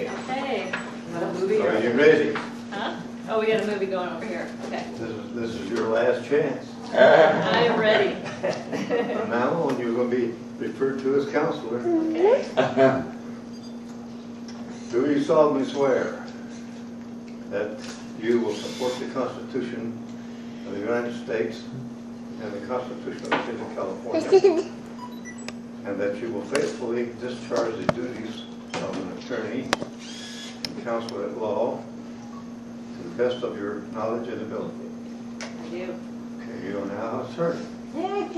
Okay, Are you ready? huh? Oh, we got a movie going over here. Okay. This is, this is your last chance. I am ready. From now on, you're gonna be referred to as counselor. Okay. Do you solemnly swear that you will support the Constitution of the United States and the Constitution of the State of California? And that you will faithfully discharge the duties of an attorney and counselor at law to the best of your knowledge and ability? I do. Okay, you are now attorney. Thank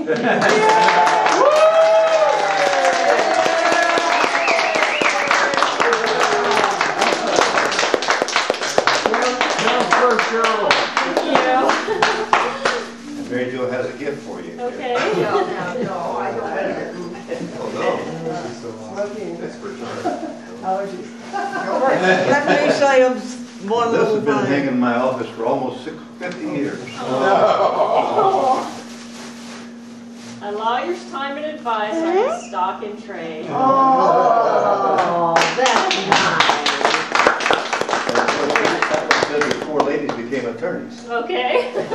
And Mary Jo has a gift for you. you. Okay. Oh, Let me say one no. This little has been thing. hanging in my office for almost six, fifty years. A lawyer's time and advice on stock and trade. Oh, that's nice. That was said before ladies became attorneys. Okay.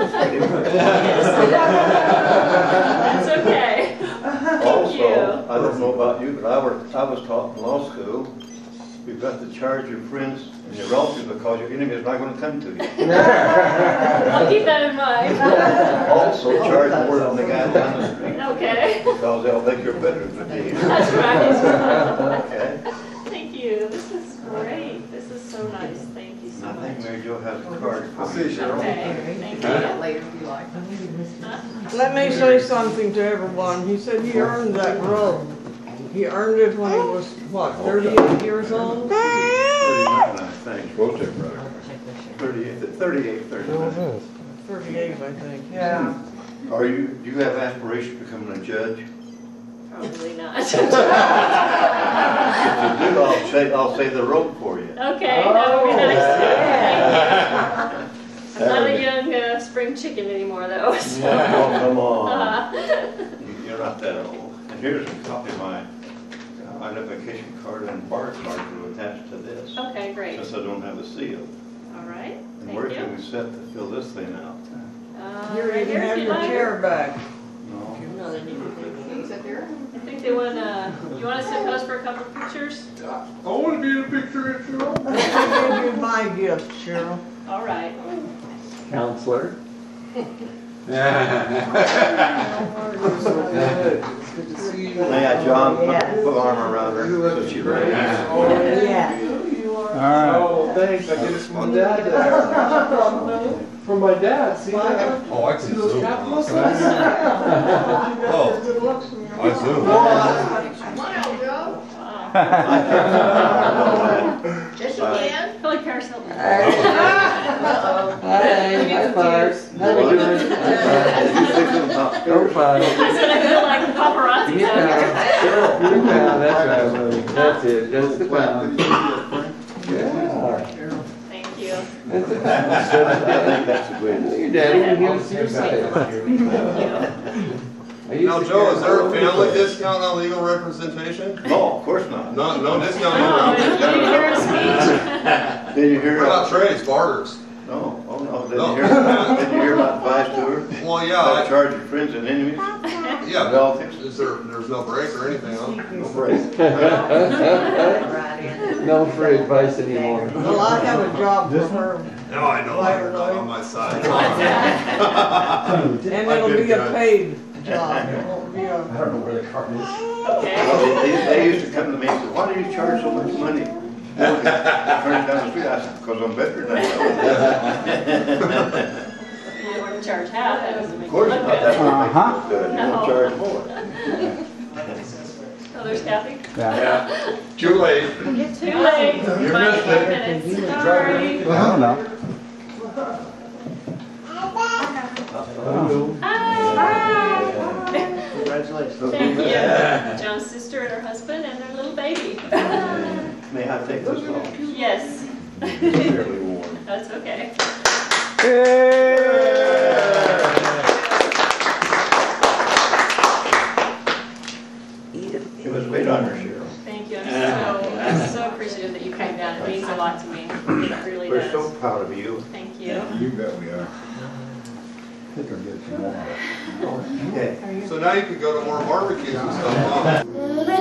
That's okay. Thank Also, you. I don't know about you, but I was, I was taught in law school, you've got to charge your friends and your relatives because your enemy is not gonna come to you. I'll keep that in mind. Also, charge more than the guy down the street Okay. because they'll think you're better than they are. That's right. Okay? Thank you. This is great. This is so nice. Thank you so And I think much. Mary Jo has a card I'll see you, you. Sheryl. Okay, thank you. Later if you like. Uh-huh. Let me say something to everyone. He said he earned that robe. He earned it when he was, what, thirty-eight years old? Thirty-nine, I think. Thirty-eight, thirty-eight, thirty-nine. Thirty-eight, 39, 38, I think, yeah. Are you, do you have aspirations of becoming a judge? Probably not. If you do, I'll say, I'll say the rope for you. Okay, that would be nice. Thank you. I'm not a young uh, spring chicken anymore, though. so. Oh, come on. Uh, You- You're not that old. And here's a copy of my identification card and bar card to attach to this, Okay, great. since I don't have a seal. All right, And where thank can you. we set to fill this thing out? Uh, Here, right you can here, have you your like. chair back. No? Can you sit there? I think they want to, you want us to pose for a couple of pictures? I want to be in a picture of you. I give you my gift, Sheryl. All right. Counselor. Good to see you. May I, John, put put an arm around her so she Great. knows? Yeah. Oh, thanks. I get it from my dad there. From my dad, see that? Oh, I see those capitals. Oh, I zoom. Wow. Just I feel like Paris Hilton. Hi, hi, Mark. How you doing? Fine. I said I feel like paparazzi. You found, you found, that's right. That's it, that's the clown. Yeah. Thank you. That's it. That's a great. Your daddy will give us your say. Thank you. I used Now, to Joe, is there a carry family discount on legal representation? No, of course not. No, no discount, oh, no you round. didn't hear a speech? Did you hear? What about trades, barters? No, oh no, did No. you hear, did you hear my advice to her? Well, Don't yeah, charge your friends and enemies, yeah, relatives, is there, there's no break or anything, huh? no break. No free advice anymore. Well, I have a job for her, No, I know, you're not on my side. and it'll be a paid job. It won't be a, Okay. Well, They, they used to come to me and say, why do you charge so much money? Turn down the street, I said, because I'm better than you. You want to charge half, that doesn't make Of it course look not, that's good. what makes it good, you No. won't charge more. Oh, there's Kathy. Yeah, too late. Too late. You missed it. minutes. Sorry. I don't know. Hi. Congratulations. Thank you. John's sister and her husband and their little baby. May I take this off? Yes, fairly warm. that's okay. It was great honor, Sheryl. Thank you. I'm so, I'm so appreciative that you came down. It means a lot to me. It really We're so does. proud of you. Thank you. You bet we are. I think I'll get some more. Okay. So now you can go to more barbecues and stuff, huh?